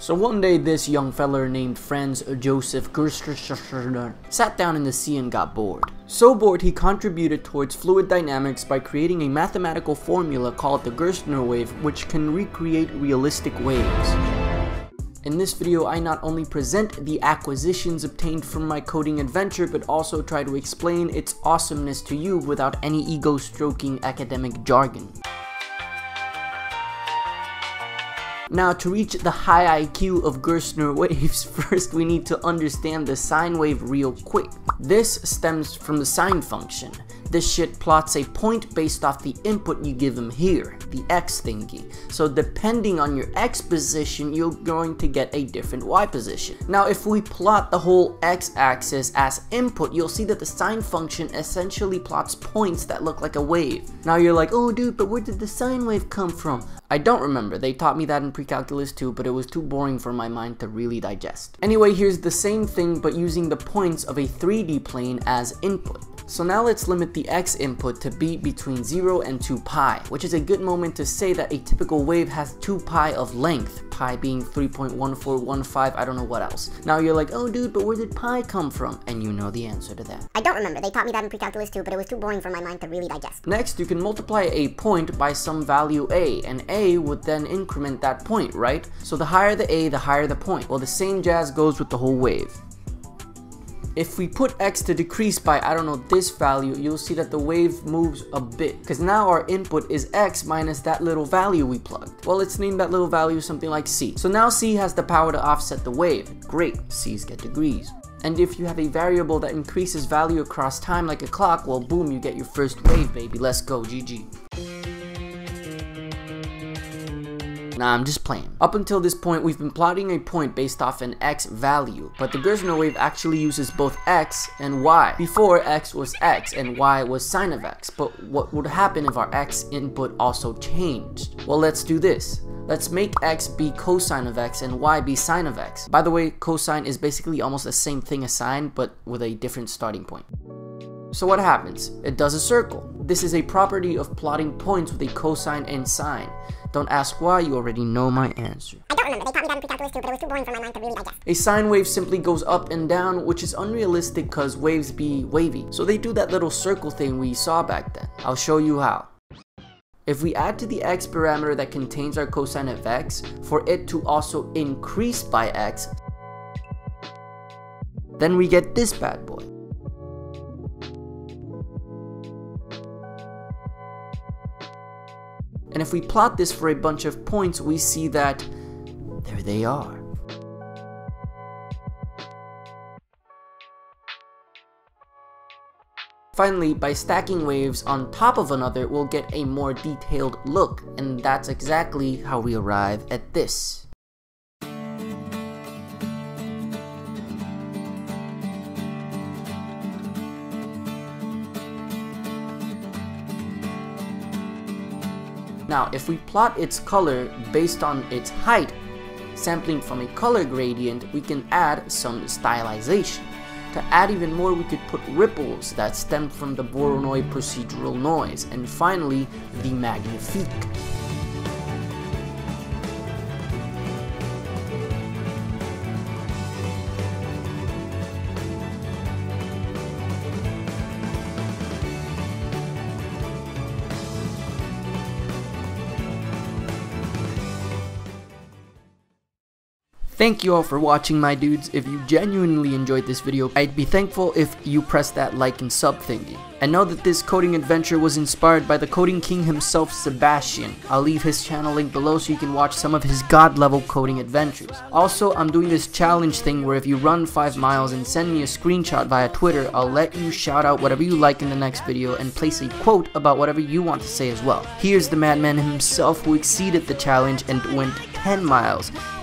So one day this young feller named Franz Joseph Gerstner sat down in the sea and got bored. So bored he contributed towards fluid dynamics by creating a mathematical formula called the Gerstner wave which can recreate realistic waves. In this video, I not only present the acquisitions obtained from my coding adventure, but also try to explain its awesomeness to you without any ego-stroking academic jargon. Now to reach the high IQ of Gerstner waves, first we need to understand the sine wave real quick. This stems from the sine function. This shit plots a point based off the input you give them here, the x thingy. So depending on your x position, you're going to get a different y position. Now if we plot the whole x axis as input, you'll see that the sine function essentially plots points that look like a wave. Now you're like, oh dude, but where did the sine wave come from? I don't remember, they taught me that in pre-calculus too, but it was too boring for my mind to really digest. Anyway, here's the same thing but using the points of a 3D plane as input. So now let's limit the x input to be between 0 and 2 pi, which is a good moment to say that a typical wave has 2 pi of length, pi being 3.1415, I don't know what else. Now you're like, oh dude, but where did pi come from? And you know the answer to that. I don't remember, they taught me that in pre-calculus too, but it was too boring for my mind to really digest. Next, you can multiply a point by some value a, and a would then increment that point, right? So the higher the a, the higher the point. Well, the same jazz goes with the whole wave. If we put x to decrease by, I don't know, this value, you'll see that the wave moves a bit. Because now our input is x minus that little value we plugged. Well, let's name that little value something like c. So now c has the power to offset the wave. Great, c's get degrees. And if you have a variable that increases value across time like a clock, well boom, you get your first wave, baby. Let's go, GG. Nah, I'm just playing. Up until this point, we've been plotting a point based off an x value, but the Gerstner wave actually uses both x and y. Before, x was x and y was sine of x, but what would happen if our x input also changed? Well, let's do this. Let's make x be cosine of x and y be sine of x. By the way, cosine is basically almost the same thing as sine, but with a different starting point. So what happens? It does a circle. This is a property of plotting points with a cosine and sine. Don't ask why, you already know my answer. I don't remember, they taught me that in pre-calculus too, but it was too boring for my mind to really digest. A sine wave simply goes up and down, which is unrealistic cause waves be wavy. So they do that little circle thing we saw back then. I'll show you how. If we add to the x parameter that contains our cosine of x, for it to also increase by x, then we get this bad boy. And if we plot this for a bunch of points, we see that there they are. Finally, by stacking waves on top of another, we'll get a more detailed look, and that's exactly how we arrive at this. Now, if we plot its color based on its height, sampling from a color gradient, we can add some stylization. To add even more, we could put ripples that stem from the Voronoi procedural noise, and finally, the magnifique. Thank you all for watching my dudes. If you genuinely enjoyed this video, I'd be thankful if you press that like and sub thingy. And know that this coding adventure was inspired by the coding king himself, Sebastian. I'll leave his channel link below so you can watch some of his god level coding adventures. Also, I'm doing this challenge thing where if you run 5 miles and send me a screenshot via Twitter, I'll let you shout out whatever you like in the next video and place a quote about whatever you want to say as well. Here's the madman himself who exceeded the challenge and went 10 miles.